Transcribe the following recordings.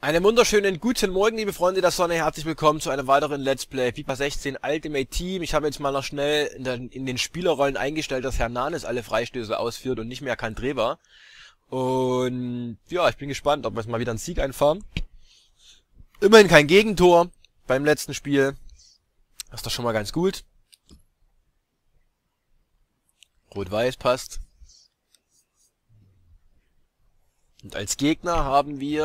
Einen wunderschönen guten Morgen, liebe Freunde der Sonne. Herzlich willkommen zu einem weiteren Let's Play FIFA 16 Ultimate Team. Ich habe jetzt mal noch schnell in den, in den Spielerrollen eingestellt, dass Hernanes alle Freistöße ausführt und nicht mehr Kandreva. Und ja, ich bin gespannt, ob wir jetzt mal wieder einen Sieg einfahren. Immerhin kein Gegentor beim letzten Spiel. Das ist doch schon mal ganz gut. Rot-Weiß passt. Und als Gegner haben wir,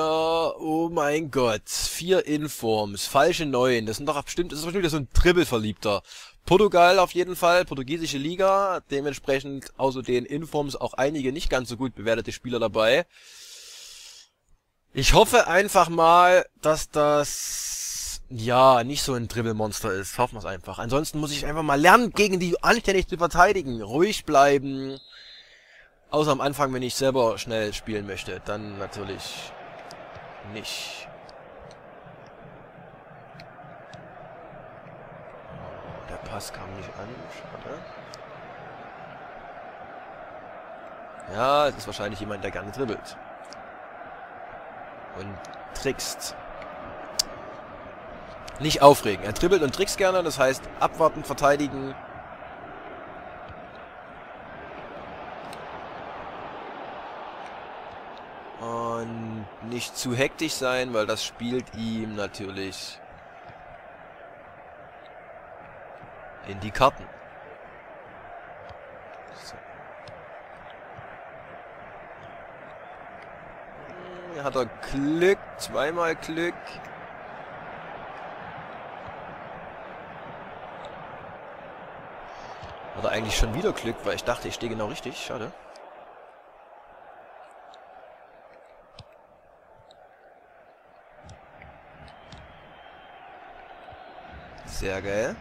oh mein Gott, vier Informs, falsche neun. Das sind doch bestimmt, das ist bestimmt wieder so ein Dribbelverliebter. Portugal auf jeden Fall, portugiesische Liga, dementsprechend außer den Informs auch einige nicht ganz so gut bewertete Spieler dabei. Ich hoffe einfach mal, dass das, ja, nicht so ein Dribbelmonster ist. Hoffen wir es einfach. Ansonsten muss ich einfach mal lernen, gegen die anständig zu verteidigen. Ruhig bleiben Außer am Anfang, wenn ich selber schnell spielen möchte. Dann natürlich nicht. Der Pass kam nicht an. Schade. Ja, es ist wahrscheinlich jemand, der gerne dribbelt. Und trickst. Nicht aufregen. Er dribbelt und trickst gerne, das heißt abwarten, verteidigen, Und nicht zu hektisch sein, weil das spielt ihm natürlich in die Karten. So. Hm, hat er Glück, zweimal Glück. Hat er eigentlich schon wieder Glück, weil ich dachte, ich stehe genau richtig. Schade. Sehr geil.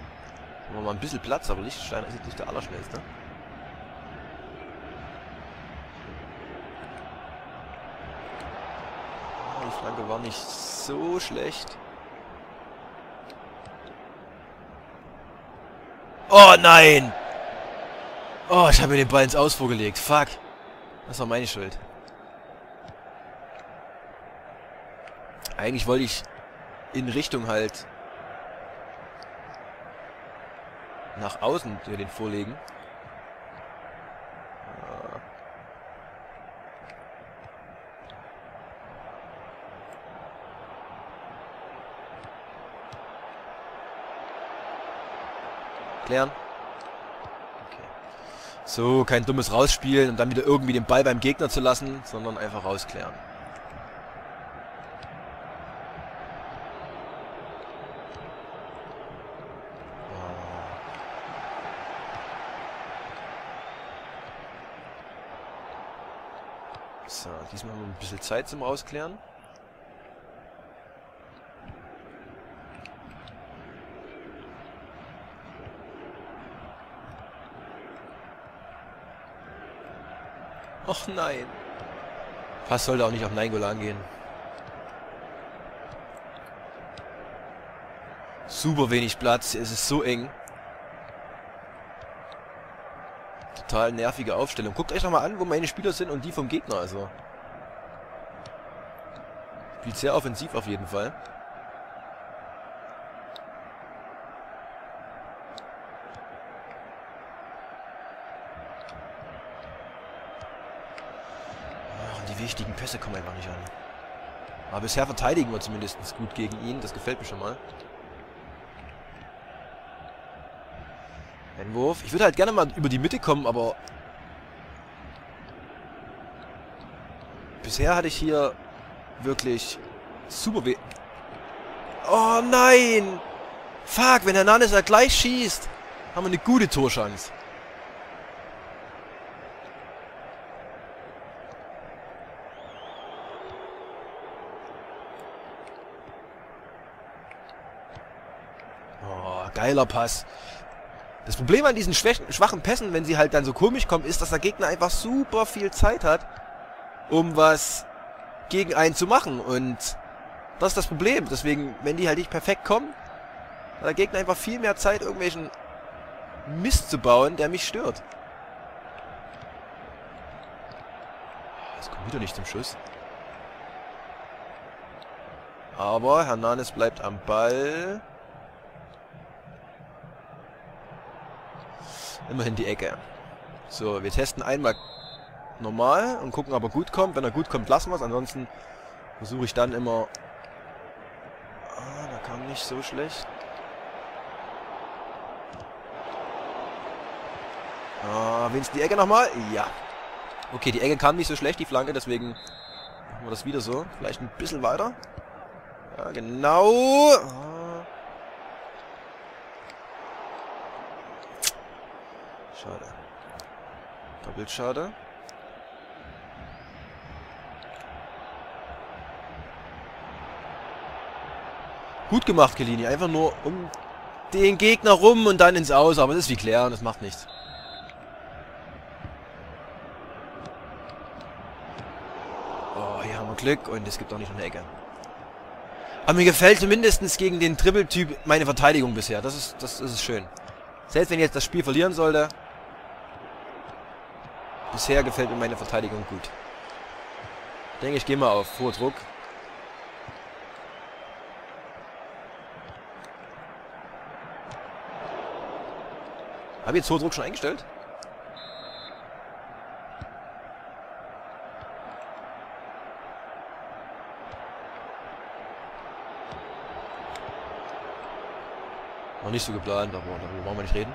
Haben wir mal ein bisschen Platz, aber Lichtstein ist nicht der Allerschnellste. Ah, die Flanke war nicht so schlecht. Oh nein! Oh, ich habe mir den Ball ins Aus vorgelegt. Fuck. Das war meine Schuld. Eigentlich wollte ich in Richtung halt nach außen den vorlegen. Klären. Okay. So, kein dummes Rausspielen und dann wieder irgendwie den Ball beim Gegner zu lassen, sondern einfach rausklären. So, diesmal haben wir ein bisschen Zeit zum Ausklären. Och nein. Pass sollte auch nicht auf Nainggolan gehen. Super wenig Platz. Es ist so eng. Total nervige Aufstellung. Guckt euch doch mal an, wo meine Spieler sind und die vom Gegner. Also Spielt sehr offensiv auf jeden Fall. Ach, die wichtigen Pässe kommen einfach nicht an. Aber bisher verteidigen wir zumindest gut gegen ihn. Das gefällt mir schon mal. Einwurf. Ich würde halt gerne mal über die Mitte kommen, aber... Bisher hatte ich hier wirklich super weh... Oh nein! Fuck, wenn Hernandez da gleich schießt, haben wir eine gute Torchance. Oh, geiler Pass. Das Problem an diesen schwachen Pässen, wenn sie halt dann so komisch kommen, ist, dass der Gegner einfach super viel Zeit hat, um was gegen einen zu machen. Und das ist das Problem. Deswegen, wenn die halt nicht perfekt kommen, hat der Gegner einfach viel mehr Zeit, irgendwelchen Mist zu bauen, der mich stört. Das kommt wieder nicht zum Schuss. Aber Hernanes bleibt am Ball. Immerhin die Ecke. So, wir testen einmal normal und gucken, ob er gut kommt. Wenn er gut kommt, lassen wir es. Ansonsten versuche ich dann immer... Ah, da kam nicht so schlecht. Ah, wenigstens die Ecke nochmal. Ja. Okay, die Ecke kam nicht so schlecht, die Flanke, deswegen machen wir das wieder so. Vielleicht ein bisschen weiter. Ja, genau. Ah. Schade. Doppelt schade. Gut gemacht, Kelini. Einfach nur um den Gegner rum und dann ins Aus. Aber das ist wie klären, das macht nichts. Oh, hier haben wir Glück und es gibt auch nicht noch eine Ecke. Aber mir gefällt zumindest gegen den Triple-Typ meine Verteidigung bisher. Das ist, das, das ist schön. Selbst wenn ich jetzt das Spiel verlieren sollte, bisher gefällt mir meine Verteidigung gut. Ich denke, ich gehe mal auf hoher Druck. Habe ich jetzt hohen Druck schon eingestellt? Noch nicht so geplant, aber darüber wollen wir nicht reden.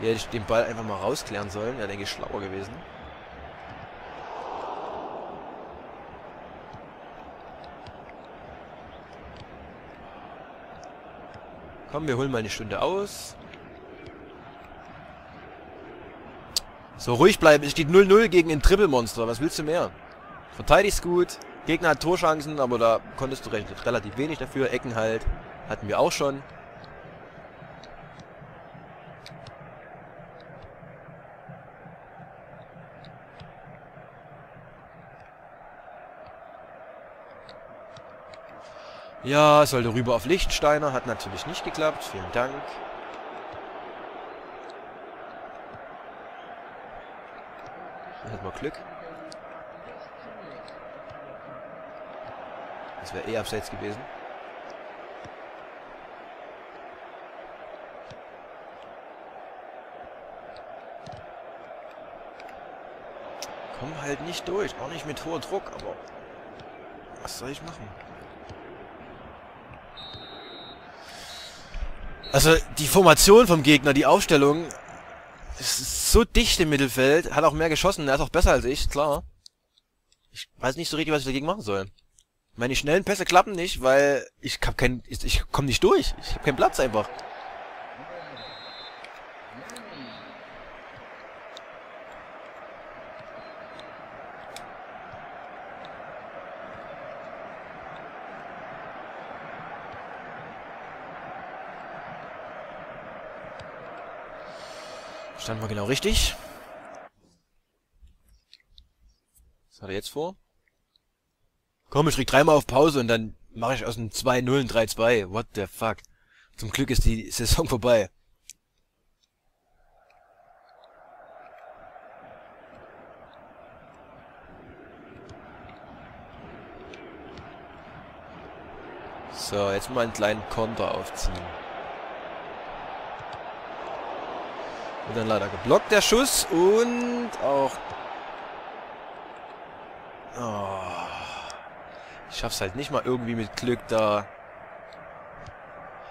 Hier hätte ich den Ball einfach mal rausklären sollen. Ja, denke ich, schlauer gewesen. Komm, wir holen mal eine Stunde aus. So, ruhig bleiben. Es steht 0-0 gegen ein Triple-Monster. Was willst du mehr? Verteidigst gut. Gegner hat Torchancen, aber da konntest du recht, relativ wenig dafür. Ecken halt. Hatten wir auch schon. Ja, sollte rüber auf Lichtsteiner. Hat natürlich nicht geklappt. Vielen Dank. Hat mal Glück. Das wäre eh abseits gewesen. Komm halt nicht durch. Auch nicht mit hoher Druck, aber... Was soll ich machen? Also die Formation vom Gegner, die Aufstellung, ist so dicht im Mittelfeld, hat auch mehr geschossen, er ist auch besser als ich, klar. Ich weiß nicht so richtig, was ich dagegen machen soll. Meine schnellen Pässe klappen nicht, weil ich hab kein, ich, ich komme nicht durch. Ich habe keinen Platz einfach. Standen wir genau richtig. Was hat er jetzt vor? Komm, ich krieg dreimal auf Pause und dann mache ich aus dem 2-0 ein 3-2. What the fuck? Zum Glück ist die Saison vorbei. So, jetzt mal einen kleinen Konter aufziehen. Und dann leider geblockt der Schuss und auch... Oh. Ich schaff's halt nicht mal irgendwie mit Glück da...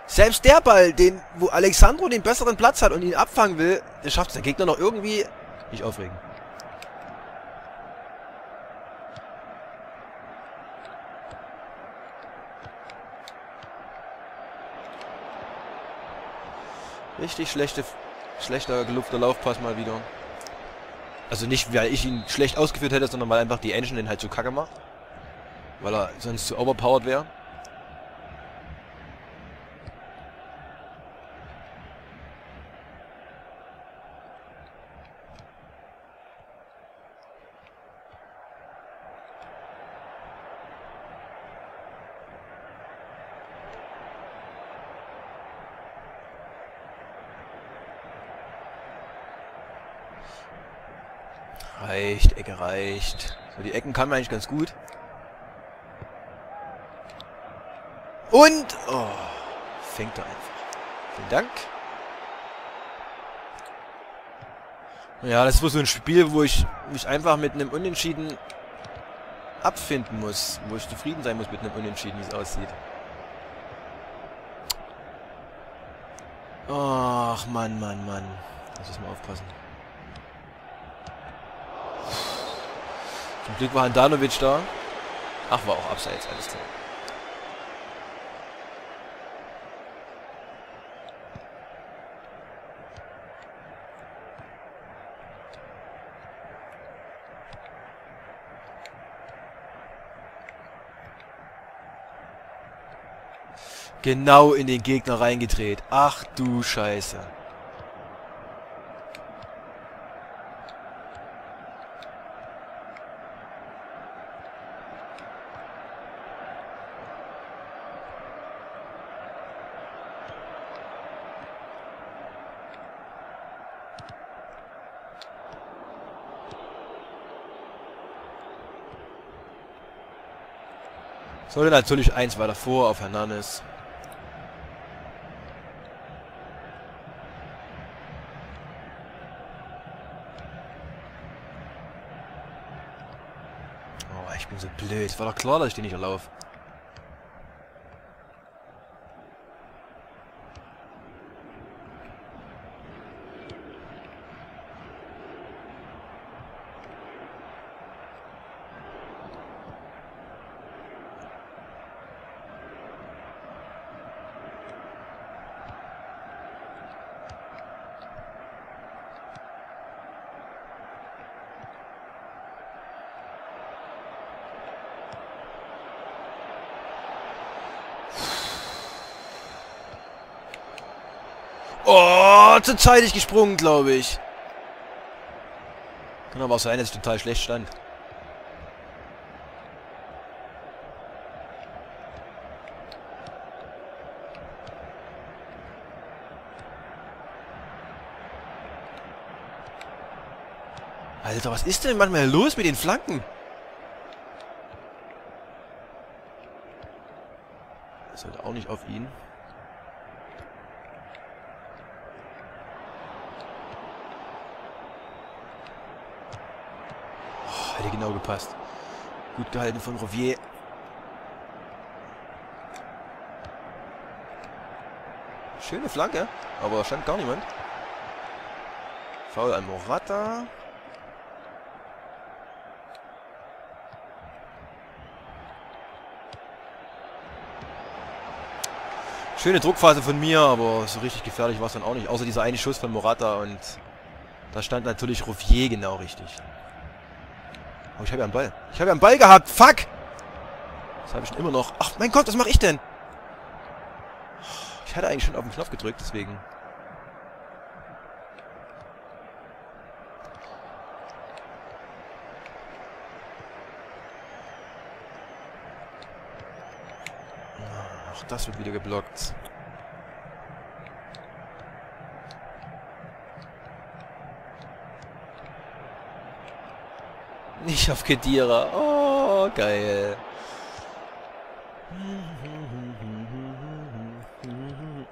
Selbst der Ball, den, wo Alexandro den besseren Platz hat und ihn abfangen will, der schafft der Gegner noch irgendwie... Nicht aufregen. Richtig schlechte Schlechter gelufter Laufpass mal wieder. Also nicht, weil ich ihn schlecht ausgeführt hätte, sondern weil einfach die Engine den halt so kacke macht. Weil er sonst zu overpowered wäre. Reicht, Ecke reicht. So, die Ecken kann man eigentlich ganz gut. Und... Oh, fängt er einfach. Vielen Dank. Ja, das ist wohl so ein Spiel, wo ich mich einfach mit einem Unentschieden abfinden muss. Wo ich zufrieden sein muss mit einem Unentschieden, wie es aussieht. Ach, Mann, Mann, Mann. Muss mal aufpassen. Zum Glück war Handanovic da. Ach, war auch abseits, alles klar. Genau in den Gegner reingedreht. Ach du Scheiße. Sollte natürlich eins weiter vor auf Hernandez. Oh, ich bin so blöd. War doch klar, dass ich den nicht erlaufe. Oh, zu zeitig gesprungen, glaube ich. Kann aber auch sein, dass ich total schlecht stand. Alter, was ist denn manchmal los mit den Flanken? Das sollte auch nicht auf ihn. Genau gepasst. Gut gehalten von Rovier. Schöne Flanke, aber stand gar niemand. Foul an Morata. Schöne Druckphase von mir, aber so richtig gefährlich war es dann auch nicht. Außer dieser eine Schuss von Morata und da stand natürlich Rouvier genau richtig. Oh, ich habe ja einen Ball. Ich habe ja einen Ball gehabt. Fuck! Das habe ich immer noch. Ach, mein Gott, was mache ich denn? Ich hatte eigentlich schon auf den Knopf gedrückt, deswegen. Ach, das wird wieder geblockt. Nicht auf Kedira. Oh, geil.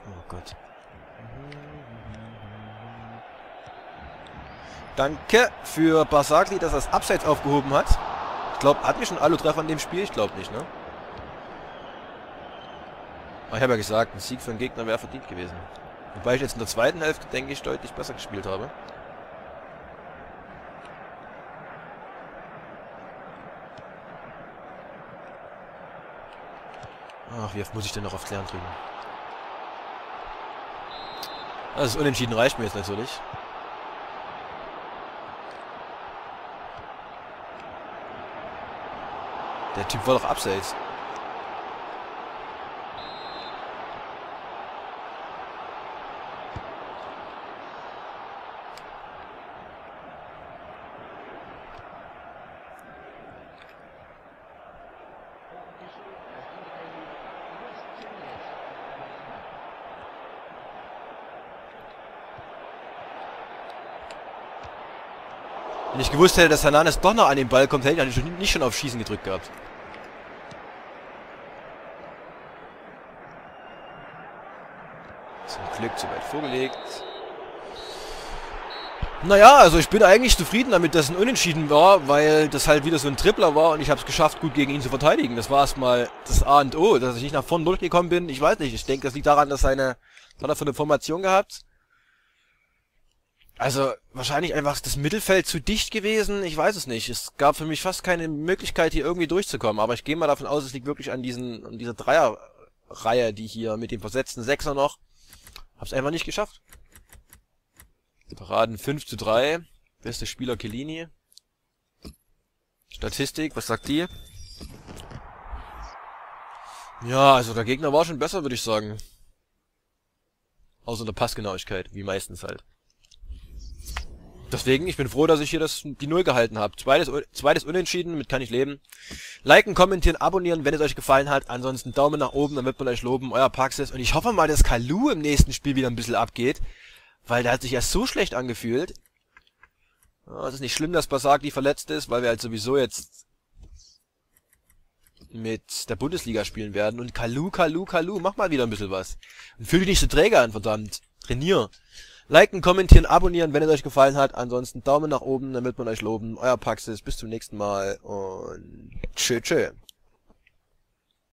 Oh Gott. Danke für Basagli, dass er das Abseits aufgehoben hat. Ich glaube, hatten wir schon alle Treffer in dem Spiel? Ich glaube nicht, ne? Aber ich habe ja gesagt, ein Sieg für den Gegner wäre verdient gewesen. Wobei ich jetzt in der zweiten Hälfte, denke ich, deutlich besser gespielt habe. Ach, wie oft muss ich denn noch auf Klären drücken? Das ist unentschieden reicht mir jetzt natürlich. Der Typ war doch abseits. Wenn ich gewusst hätte, dass Hernandez doch noch an den Ball kommt, hätte ich nicht schon auf Schießen gedrückt gehabt. Zum Glück zu weit vorgelegt. Naja, also ich bin eigentlich zufrieden damit, dass ein Unentschieden war, weil das halt wieder so ein Tripler war und ich habe es geschafft, gut gegen ihn zu verteidigen. Das war erstmal das A und O, dass ich nicht nach vorne durchgekommen bin. Ich weiß nicht, ich denke, das liegt daran, dass seine... Hat er für eine Formation gehabt? Also, wahrscheinlich einfach das Mittelfeld zu dicht gewesen. Ich weiß es nicht. Es gab für mich fast keine Möglichkeit, hier irgendwie durchzukommen. Aber ich gehe mal davon aus, es liegt wirklich an diesen, an dieser Dreierreihe, die hier mit dem versetzten Sechser noch. Hab's einfach nicht geschafft. Paraden 5 zu 3. Beste Spieler Kellini. Statistik, was sagt die? Ja, also der Gegner war schon besser, würde ich sagen. Außer der Passgenauigkeit, wie meistens halt. Deswegen, ich bin froh, dass ich hier das, die Null gehalten habe. Zweites, zweites Unentschieden, mit kann ich leben. Liken, kommentieren, abonnieren, wenn es euch gefallen hat. Ansonsten Daumen nach oben, dann wird man euch loben. Euer Paxis. Und ich hoffe mal, dass Kalu im nächsten Spiel wieder ein bisschen abgeht. Weil der hat sich ja so schlecht angefühlt. Ja, es ist nicht schlimm, dass Basagli verletzt ist, weil wir halt sowieso jetzt mit der Bundesliga spielen werden. Und Kalu, Kalu, Kalu, mach mal wieder ein bisschen was. Und fühl dich nicht so träger an, verdammt. Trainier. Liken, kommentieren, abonnieren, wenn es euch gefallen hat. Ansonsten Daumen nach oben, damit man euch loben. Euer Paxis, bis zum nächsten Mal und tschö tschö.